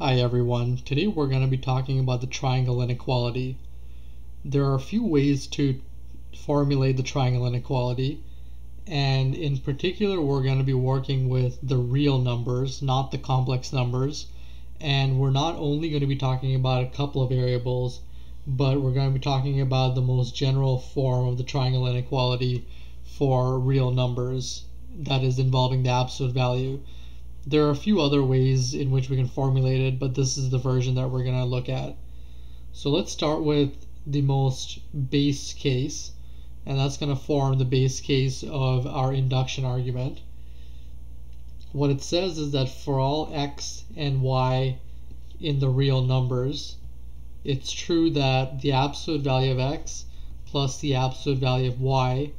Hi everyone, today we're going to be talking about the triangle inequality. There are a few ways to formulate the triangle inequality and in particular we're going to be working with the real numbers, not the complex numbers and we're not only going to be talking about a couple of variables but we're going to be talking about the most general form of the triangle inequality for real numbers that is involving the absolute value. There are a few other ways in which we can formulate it, but this is the version that we're going to look at. So let's start with the most base case, and that's going to form the base case of our induction argument. What it says is that for all x and y in the real numbers, it's true that the absolute value of x plus the absolute value of y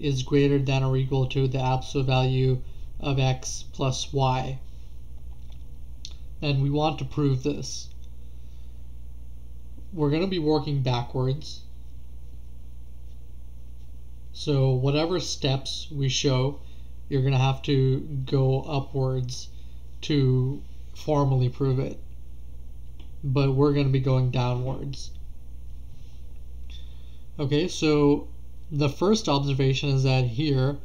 is greater than or equal to the absolute value of x plus y. And we want to prove this. We're going to be working backwards. So whatever steps we show, you're going to have to go upwards to formally prove it. But we're going to be going downwards. Okay, so the first observation is that here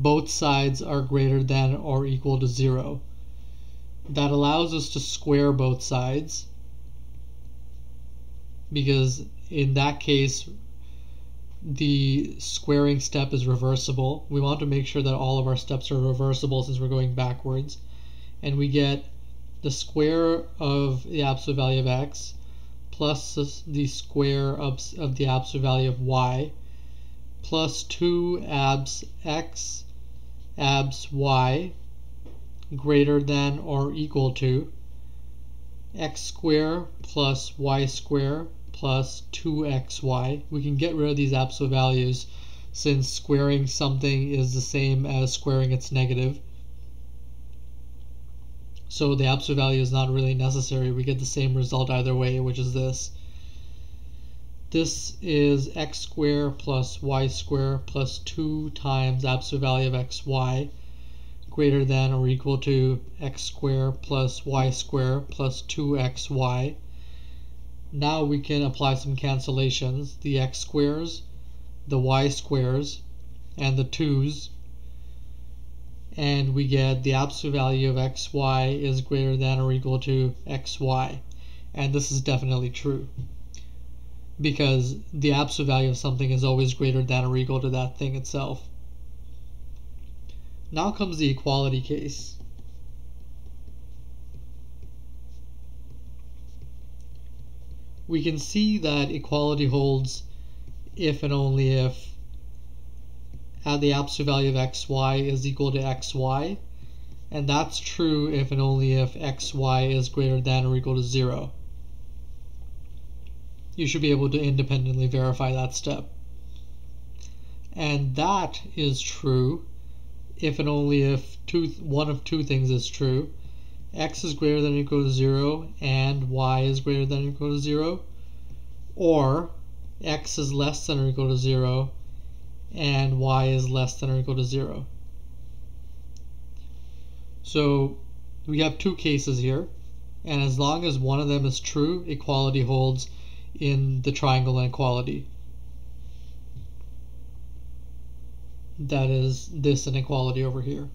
both sides are greater than or equal to 0. That allows us to square both sides because in that case the squaring step is reversible. We want to make sure that all of our steps are reversible since we're going backwards. And we get the square of the absolute value of x plus the square of, of the absolute value of y plus 2 abs x abs y greater than or equal to x squared plus y squared plus 2xy. We can get rid of these absolute values since squaring something is the same as squaring its negative. So the absolute value is not really necessary. We get the same result either way, which is this. This is x squared plus y squared plus 2 times absolute value of xy greater than or equal to x squared plus y squared plus 2xy. Now we can apply some cancellations. The x squares, the y squares, and the 2's. And we get the absolute value of xy is greater than or equal to xy. And this is definitely true because the absolute value of something is always greater than or equal to that thing itself. Now comes the equality case. We can see that equality holds if and only if at the absolute value of xy is equal to xy and that's true if and only if xy is greater than or equal to 0 you should be able to independently verify that step. And that is true if and only if two, one of two things is true. x is greater than or equal to 0 and y is greater than or equal to 0. Or x is less than or equal to 0 and y is less than or equal to 0. So we have two cases here, and as long as one of them is true, equality holds in the triangle inequality. That is this inequality over here.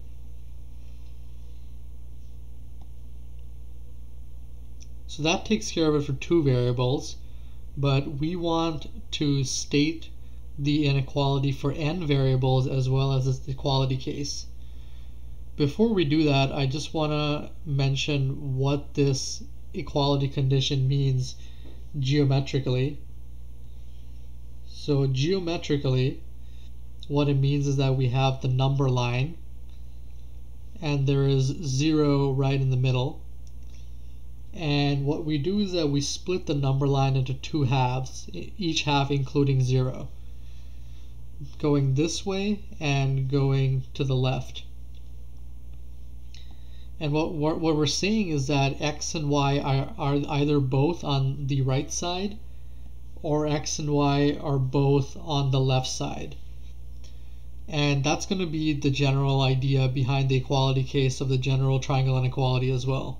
So that takes care of it for two variables, but we want to state the inequality for n variables as well as this equality case. Before we do that, I just want to mention what this equality condition means geometrically. So geometrically, what it means is that we have the number line and there is zero right in the middle. And what we do is that we split the number line into two halves, each half including zero, going this way and going to the left. And what, what, what we're seeing is that x and y are, are either both on the right side or x and y are both on the left side. And that's going to be the general idea behind the equality case of the general triangle inequality as well.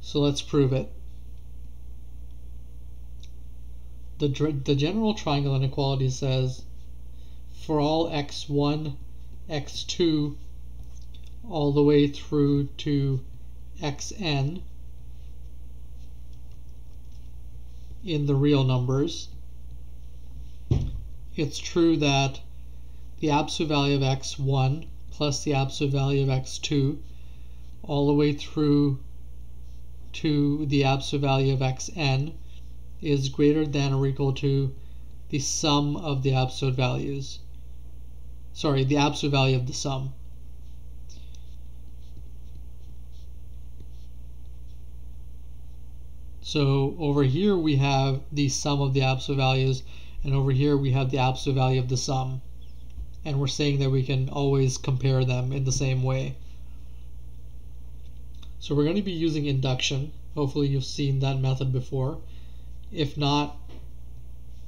So let's prove it. The, the general triangle inequality says for all x1, x2, all the way through to xn in the real numbers, it's true that the absolute value of x1 plus the absolute value of x2 all the way through to the absolute value of xn is greater than or equal to the sum of the absolute values. Sorry, the absolute value of the sum. So over here we have the sum of the absolute values and over here we have the absolute value of the sum. And we're saying that we can always compare them in the same way. So we're going to be using induction. Hopefully you've seen that method before. If not,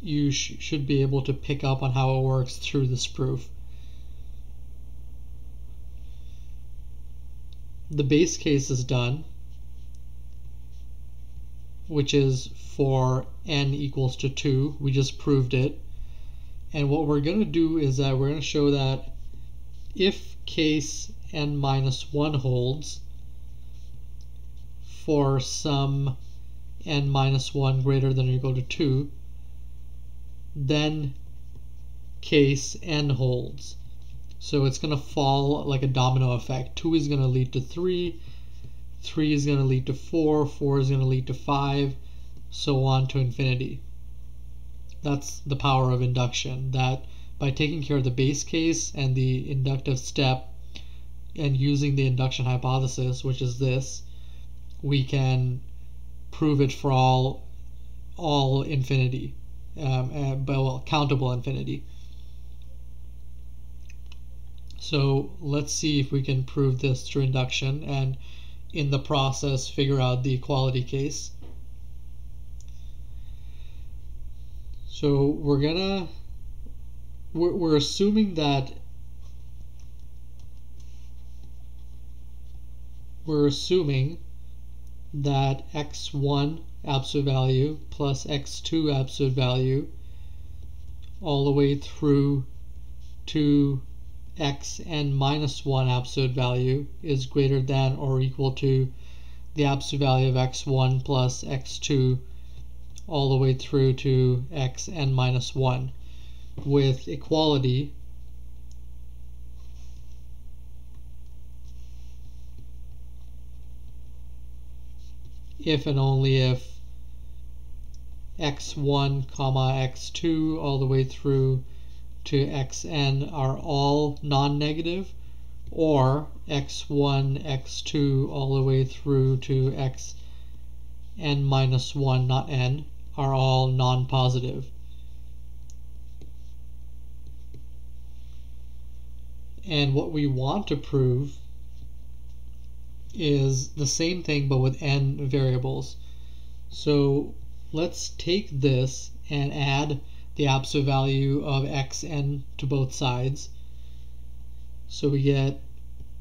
you sh should be able to pick up on how it works through this proof. The base case is done, which is for n equals to 2. We just proved it. And what we're going to do is that we're going to show that if case n minus 1 holds, for some n minus 1 greater than or equal to 2, then case n holds. So it's going to fall like a domino effect. 2 is going to lead to 3, 3 is going to lead to 4, 4 is going to lead to 5, so on to infinity. That's the power of induction, that by taking care of the base case and the inductive step and using the induction hypothesis, which is this, we can prove it for all all infinity, um, and, well, countable infinity. So let's see if we can prove this through induction and in the process figure out the equality case. So we're gonna we're, we're assuming that we're assuming that x1 absolute value plus x2 absolute value all the way through to xn minus 1 absolute value is greater than or equal to the absolute value of x1 plus x2 all the way through to xn minus 1 with equality if and only if x1 comma x2 all the way through to xn are all non-negative or x1 x2 all the way through to xn minus 1 not n are all non-positive. and what we want to prove is the same thing but with n variables. So let's take this and add the absolute value of xn to both sides. So we get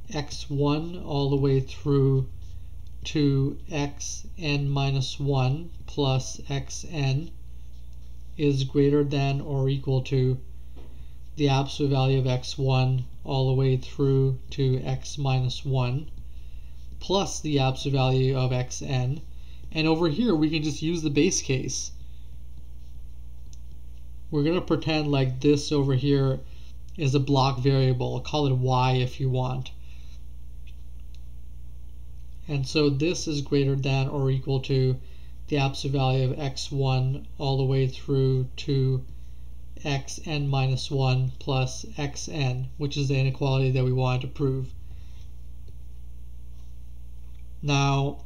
x1 all the way through to xn minus 1 plus xn is greater than or equal to the absolute value of x1 all the way through to x minus 1 plus the absolute value of xn. And over here, we can just use the base case. We're going to pretend like this over here is a block variable. Call it y if you want. And so this is greater than or equal to the absolute value of x1 all the way through to xn minus 1 plus xn, which is the inequality that we wanted to prove. Now,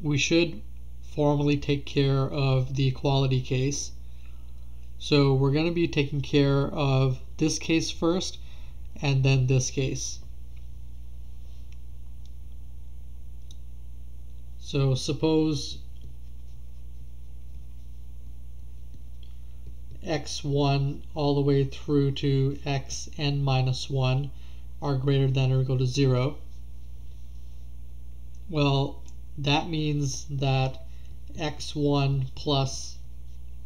we should formally take care of the equality case. So we're going to be taking care of this case first and then this case. So suppose x1 all the way through to xn minus 1 are greater than or equal to 0. Well, that means that x1 plus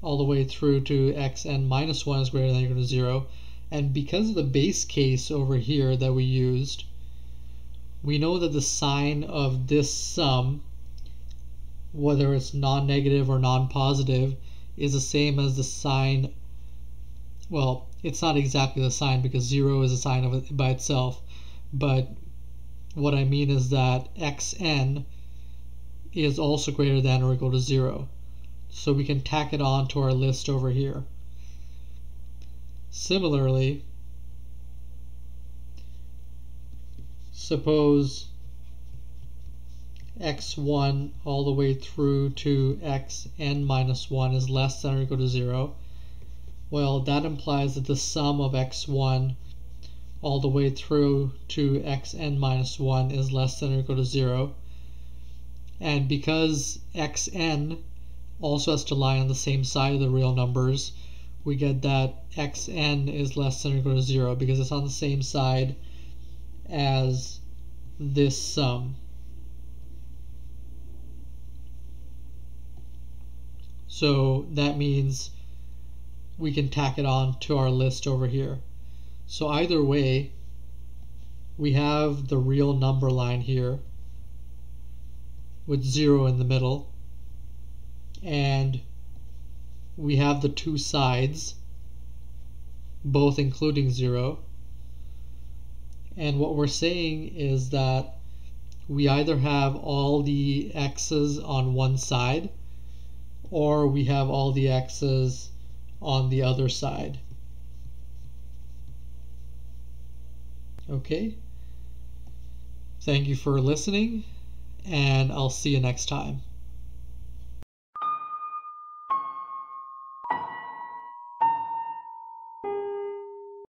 all the way through to xn minus 1 is greater than or equal to 0. And because of the base case over here that we used, we know that the sign of this sum, whether it's non-negative or non-positive, is the same as the sign, well, it's not exactly the sign because 0 is a sign of it by itself, but what I mean is that xn is also greater than or equal to 0. So we can tack it on to our list over here. Similarly, suppose x1 all the way through to xn minus 1 is less than or equal to 0. Well, that implies that the sum of x1 all the way through to xn minus 1 is less than or equal to 0. And because xn also has to lie on the same side of the real numbers, we get that xn is less than or equal to 0 because it's on the same side as this sum. So that means we can tack it on to our list over here. So either way, we have the real number line here with 0 in the middle and we have the two sides both including 0 and what we're saying is that we either have all the x's on one side or we have all the x's on the other side. Okay. Thank you for listening, and I'll see you next time.